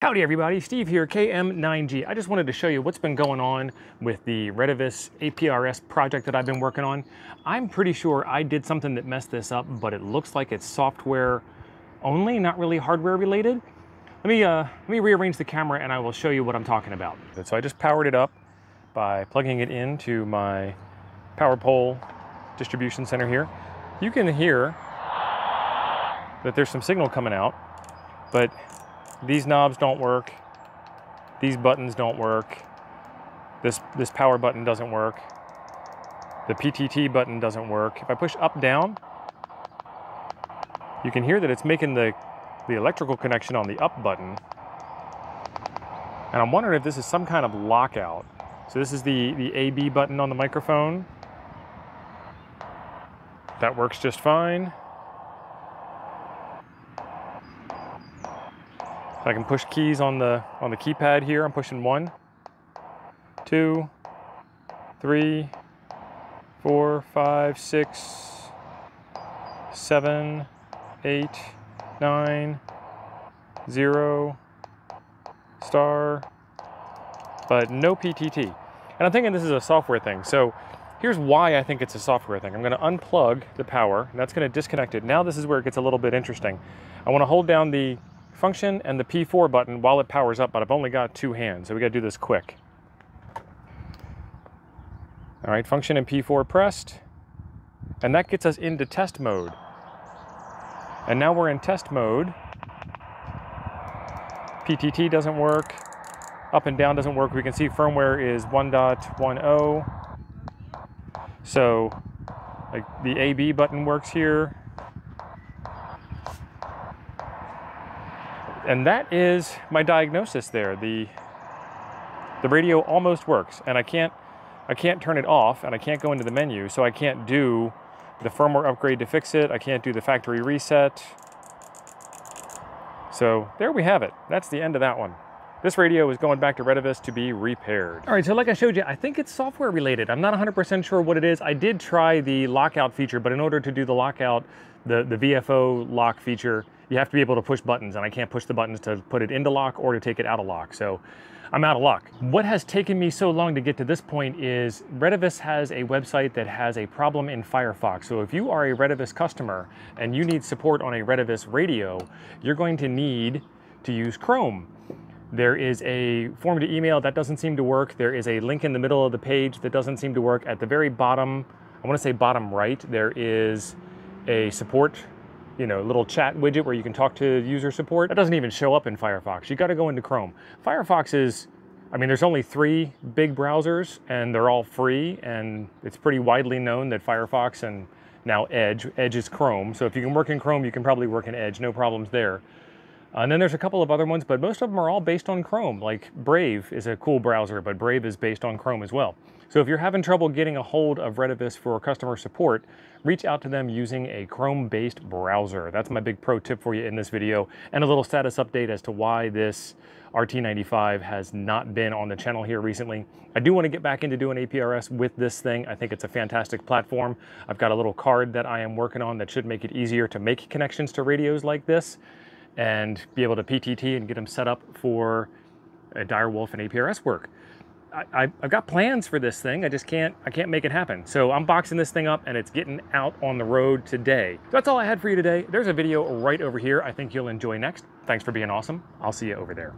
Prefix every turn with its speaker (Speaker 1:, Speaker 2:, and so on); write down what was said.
Speaker 1: Howdy everybody, Steve here, KM9G. I just wanted to show you what's been going on with the Retevis APRS project that I've been working on. I'm pretty sure I did something that messed this up, but it looks like it's software only, not really hardware related. Let me, uh, let me rearrange the camera and I will show you what I'm talking about. So I just powered it up by plugging it into my power pole distribution center here. You can hear that there's some signal coming out, but these knobs don't work. These buttons don't work. This, this power button doesn't work. The PTT button doesn't work. If I push up, down, you can hear that it's making the, the electrical connection on the up button. And I'm wondering if this is some kind of lockout. So this is the, the AB button on the microphone. That works just fine. I can push keys on the on the keypad here. I'm pushing one, two, three, four, five, six, seven, eight, nine, zero, star, but no PTT. And I'm thinking this is a software thing. So here's why I think it's a software thing. I'm gonna unplug the power, and that's gonna disconnect it. Now this is where it gets a little bit interesting. I wanna hold down the function and the P4 button while it powers up, but I've only got two hands, so we gotta do this quick. All right, function and P4 pressed, and that gets us into test mode. And now we're in test mode. PTT doesn't work, up and down doesn't work. We can see firmware is 1.10. So like the AB button works here, And that is my diagnosis there. The, the radio almost works and I can't, I can't turn it off and I can't go into the menu. So I can't do the firmware upgrade to fix it. I can't do the factory reset. So there we have it. That's the end of that one. This radio is going back to Retevis to be repaired. All right, so like I showed you, I think it's software related. I'm not 100% sure what it is. I did try the lockout feature, but in order to do the lockout, the, the VFO lock feature, you have to be able to push buttons and I can't push the buttons to put it into lock or to take it out of lock. So I'm out of luck. What has taken me so long to get to this point is Retevis has a website that has a problem in Firefox. So if you are a Retevis customer and you need support on a Retevis radio, you're going to need to use Chrome. There is a form to email that doesn't seem to work. There is a link in the middle of the page that doesn't seem to work. At the very bottom, I want to say bottom right, there is a support you know, little chat widget where you can talk to user support. That doesn't even show up in Firefox. You got to go into Chrome. Firefox is, I mean, there's only three big browsers and they're all free. And it's pretty widely known that Firefox and now Edge, Edge is Chrome. So if you can work in Chrome, you can probably work in Edge, no problems there. Uh, and then there's a couple of other ones, but most of them are all based on Chrome. Like Brave is a cool browser, but Brave is based on Chrome as well. So if you're having trouble getting a hold of Retevis for customer support, reach out to them using a Chrome-based browser. That's my big pro tip for you in this video, and a little status update as to why this RT95 has not been on the channel here recently. I do want to get back into doing APRS with this thing. I think it's a fantastic platform. I've got a little card that I am working on that should make it easier to make connections to radios like this and be able to PTT and get them set up for a Direwolf and APRS work. I, have got plans for this thing. I just can't, I can't make it happen. So I'm boxing this thing up and it's getting out on the road today. That's all I had for you today. There's a video right over here I think you'll enjoy next. Thanks for being awesome. I'll see you over there.